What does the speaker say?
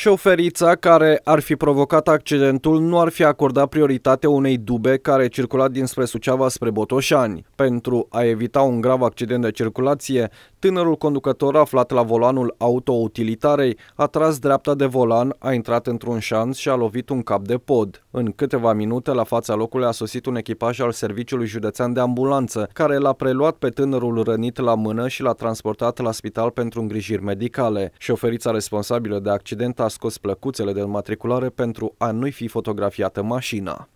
Șoferița care ar fi provocat accidentul nu ar fi acordat prioritate unei dube care circula dinspre Suceava spre Botoșani. Pentru a evita un grav accident de circulație, tânărul conducător aflat la volanul autoutilitarei a tras dreapta de volan, a intrat într-un șanț și a lovit un cap de pod. În câteva minute, la fața locului a sosit un echipaj al Serviciului Județean de Ambulanță, care l-a preluat pe tânărul rănit la mână și l-a transportat la spital pentru îngrijiri medicale. Șoferița responsabilă de accident a scos plăcuțele de înmatriculare pentru a nu-i fi fotografiată mașina.